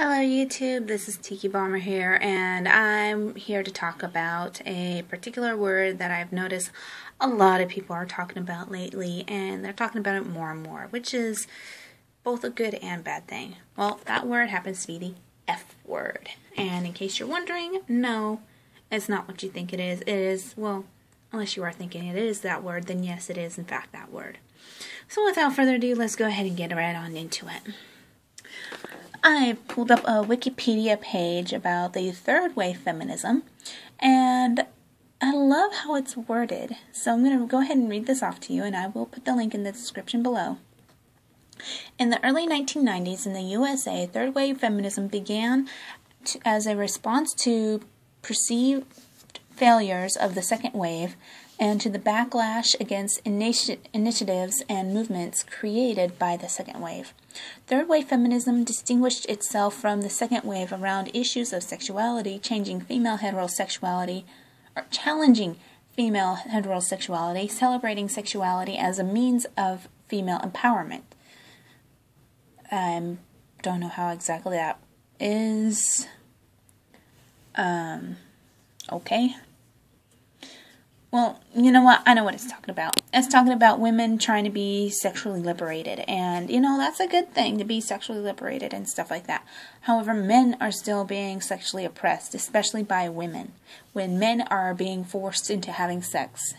Hello YouTube, this is Tiki Bomber here and I'm here to talk about a particular word that I've noticed a lot of people are talking about lately and they're talking about it more and more, which is both a good and bad thing. Well, that word happens to be the F word. And in case you're wondering, no, it's not what you think it is. It is, well, unless you are thinking it is that word, then yes, it is in fact that word. So without further ado, let's go ahead and get right on into it. I pulled up a Wikipedia page about the third wave feminism, and I love how it's worded. So I'm going to go ahead and read this off to you, and I will put the link in the description below. In the early 1990s in the USA, third wave feminism began to, as a response to perceived failures of the second wave and to the backlash against initi- initiatives and movements created by the second wave. Third wave feminism distinguished itself from the second wave around issues of sexuality, changing female heterosexuality, or challenging female heterosexuality, celebrating sexuality as a means of female empowerment. I don't know how exactly that is. Um, okay. Well, you know what? I know what it's talking about. It's talking about women trying to be sexually liberated. And, you know, that's a good thing to be sexually liberated and stuff like that. However, men are still being sexually oppressed, especially by women. When men are being forced into having sex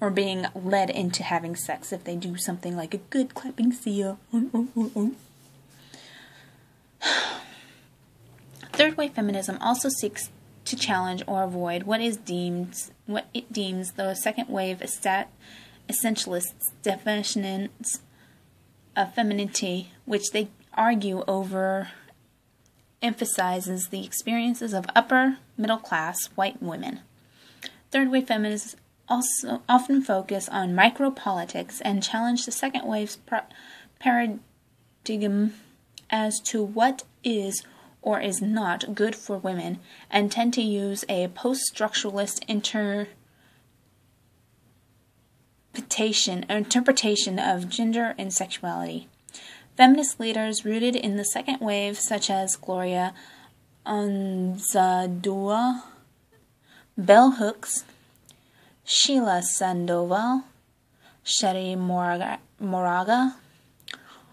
or being led into having sex if they do something like a good clapping seal. Third wave feminism also seeks to challenge or avoid what is deemed what it deems the second wave essentialists' definitions of femininity, which they argue over emphasizes the experiences of upper middle class white women. Third wave feminists also often focus on micropolitics and challenge the second wave's paradigm as to what is or is not good for women and tend to use a post structuralist interpretation, interpretation of gender and sexuality. Feminist leaders rooted in the second wave, such as Gloria Anzaldúa, Bell Hooks, Sheila Sandoval, Cherríe Moraga, Moraga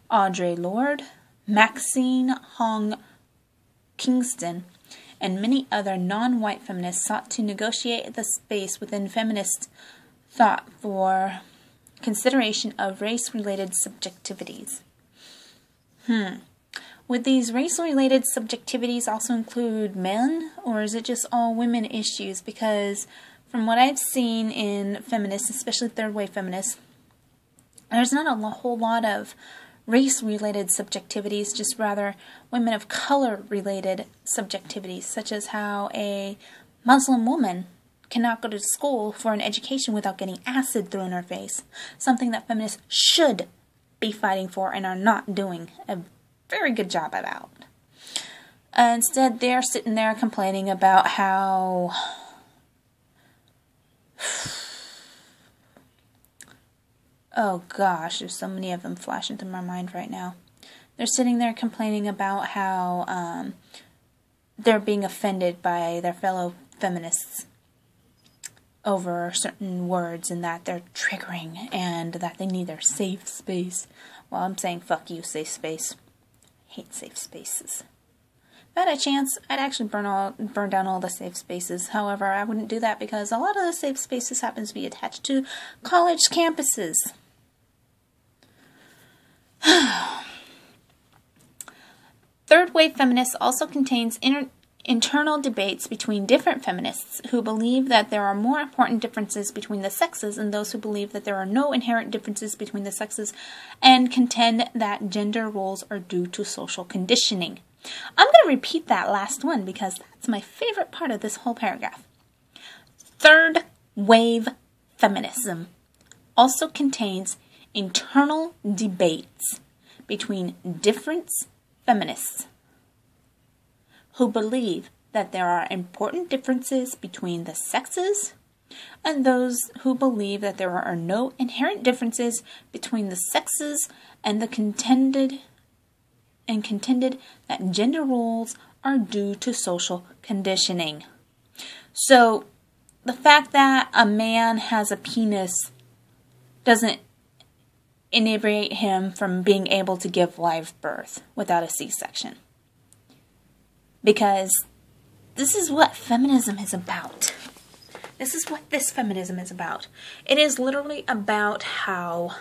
Audre Lorde, Maxine Hong Kingston, and many other non white feminists sought to negotiate the space within feminist thought for consideration of race related subjectivities. Hmm. Would these race related subjectivities also include men, or is it just all women issues? Because from what I've seen in feminists, especially third wave feminists, there's not a whole lot of race related subjectivities, just rather women of color related subjectivities, such as how a Muslim woman cannot go to school for an education without getting acid thrown in her face, something that feminists should be fighting for and are not doing a very good job about. Uh, instead, they're sitting there complaining about how Oh gosh, there's so many of them flashing through my mind right now. They're sitting there complaining about how um, they're being offended by their fellow feminists over certain words and that they're triggering and that they need their safe space. Well, I'm saying fuck you, safe space. hate safe spaces. If I had a chance, I'd actually burn all burn down all the safe spaces. However, I wouldn't do that because a lot of the safe spaces happens to be attached to college campuses. Third wave feminists also contains inter- internal debates between different feminists who believe that there are more important differences between the sexes and those who believe that there are no inherent differences between the sexes and contend that gender roles are due to social conditioning. I'm going to repeat that last one because that's my favorite part of this whole paragraph. Third wave feminism also contains internal debates between different feminists who believe that there are important differences between the sexes and those who believe that there are no inherent differences between the sexes and the contended and contended that gender roles are due to social conditioning. So, the fact that a man has a penis doesn't inebriate him from being able to give live birth without a C section. Because this is what feminism is about. This is what this feminism is about. It is literally about how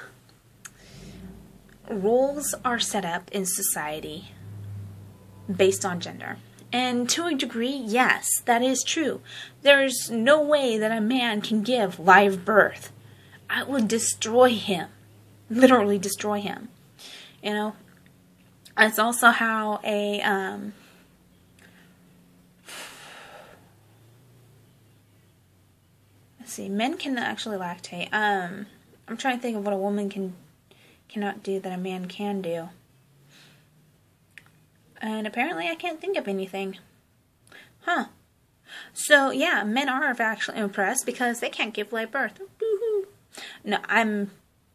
roles are set up in society based on gender. And to a degree, yes, that is true. There's no way that a man can give live birth. I would destroy him. Literally destroy him. You know? It's also how a um let's see, men can actually lactate. Um I'm trying to think of what a woman can cannot do that a man can do. And apparently I can't think of anything. Huh. So, yeah, men are actually impressed because they can't give live birth. No, I'm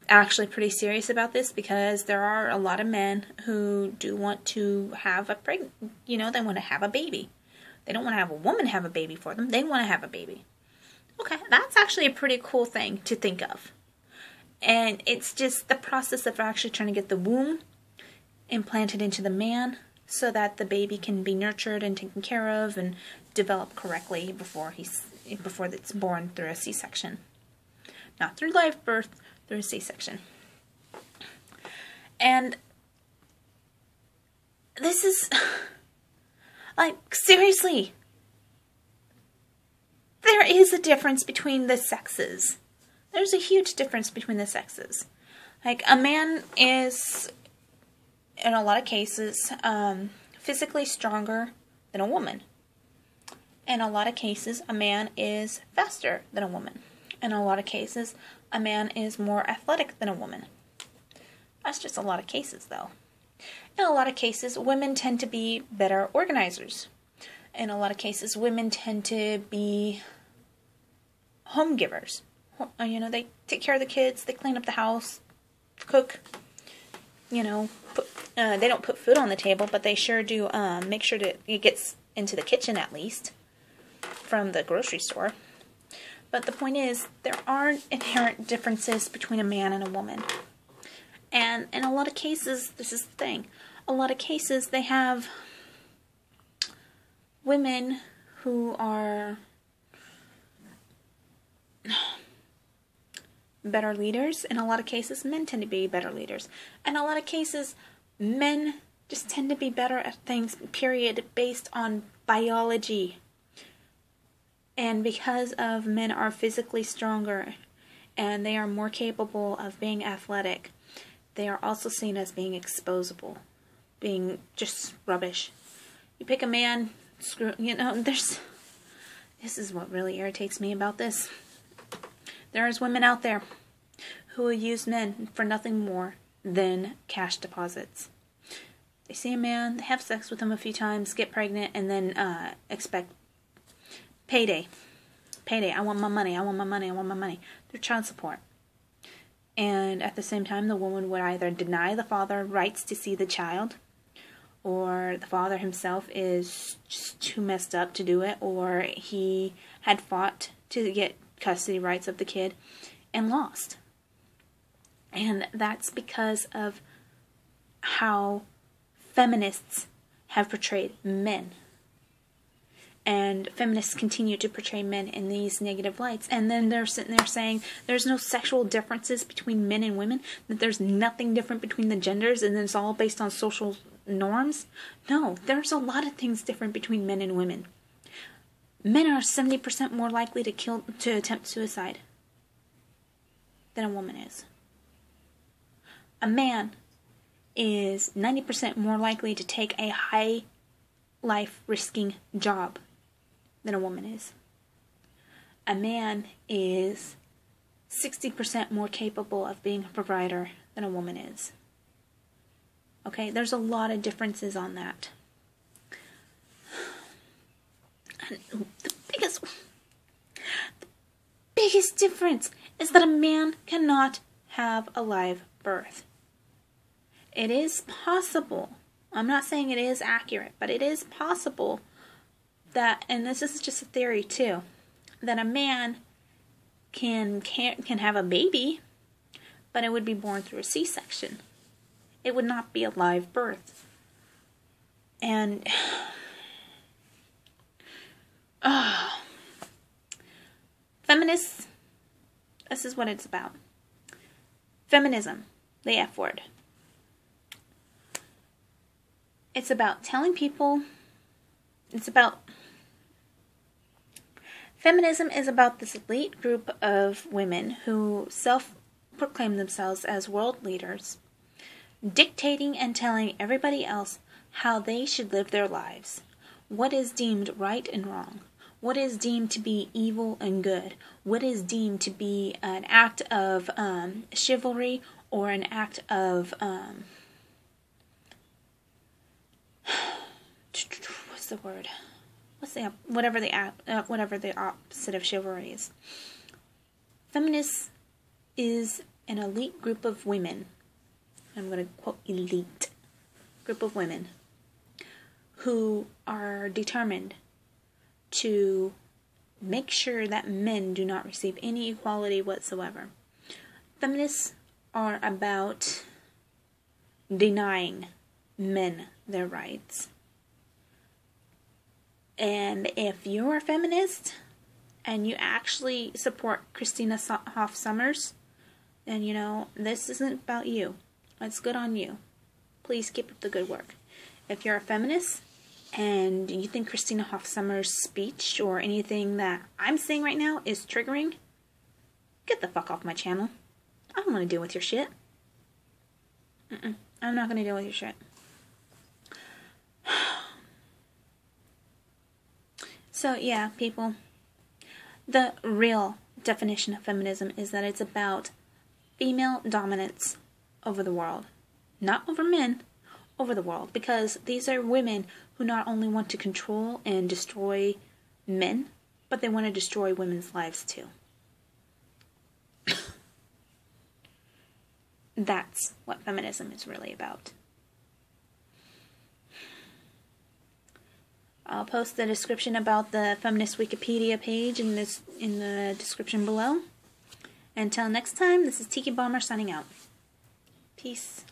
actually pretty serious about this because there are a lot of men who do want to have a pregnant, you know, they want to have a baby. They don't want to have a woman have a baby for them. They want to have a baby. Okay, that's actually a pretty cool thing to think of. And it's just the process of actually trying to get the womb implanted into the man so that the baby can be nurtured and taken care of and develop correctly before he's before it's born through a C-section. Not through live birth, through a C-section. And this is like seriously there is a difference between the sexes. There's a huge difference between the sexes. Like a man is in a lot of cases, um, physically stronger than a woman. In a lot of cases, a man is faster than a woman. In a lot of cases, a man is more athletic than a woman. That's just a lot of cases, though. In a lot of cases, women tend to be better organizers. In a lot of cases, women tend to be home givers. You know, they take care of the kids, they clean up the house, cook, you know, put, uh, they don't put food on the table, but they sure do um, make sure that it gets into the kitchen at least from the grocery store. But the point is, there aren't inherent differences between a man and a woman. And in a lot of cases, this is the thing, a lot of cases they have women who are better leaders. In a lot of cases, men tend to be better leaders. In a lot of cases, men just tend to be better at things, period, based on biology. And because of men are physically stronger and they are more capable of being athletic, they are also seen as being exposable, being just rubbish. You pick a man, screw, you know, there's. This is what really irritates me about this. There's women out there who will use men for nothing more than cash deposits. They see a man, they have sex with him a few times, get pregnant, and then uh, expect payday. Payday. I want my money. I want my money. I want my money. Their child support. And at the same time, the woman would either deny the father rights to see the child, or the father himself is just too messed up to do it, or he had fought to get custody rights of the kid and lost. And that's because of how feminists have portrayed men. And feminists continue to portray men in these negative lights. And then they're sitting there saying there's no sexual differences between men and women, that there's nothing different between the genders, and it's all based on social norms. No, there's a lot of things different between men and women. Men are 70% more likely to kill to attempt suicide than a woman is. A man is 90% more likely to take a high life risking job than a woman is. A man is 60% more capable of being a provider than a woman is. Okay, there's a lot of differences on that. The biggest the biggest difference is that a man cannot have a live birth. It is possible I'm not saying it is accurate, but it is possible that, and this is just a theory too, that a man can can can have a baby, but it would be born through a C-section. It would not be a live birth. And uh, feminists, this is what it's about. Feminism, the F word. It's about telling people, it's about Feminism is about this elite group of women who self proclaim themselves as world leaders, dictating and telling everybody else how they should live their lives, what is deemed right and wrong, what is deemed to be evil and good, what is deemed to be an act of um, chivalry or an act of um, what's the word? What's the whatever the uh, whatever the opposite of chivalry is. Feminists is an elite group of women. I'm going to quote elite group of women who are determined to make sure that men do not receive any equality whatsoever. Feminists are about denying men their rights and if you're a feminist and you actually support Christina Hoff Sommers, then you know this isn't about you. It's good on you. Please keep up the good work. If you're a feminist and you think Christina Hoff Sommers' speech or anything that I'm saying right now is triggering, get the fuck off my channel. I don't want to deal with your shit. Mm-mm. I'm not going to deal with your shit. So, yeah, people, the real definition of feminism is that it's about female dominance over the world. Not over men, over the world. Because these are women who not only want to control and destroy men, but they want to destroy women's lives too. That's what feminism is really about. I'll post the description about the feminist Wikipedia page in this in the description below. Until next time, this is Tiki Bomber signing out. Peace.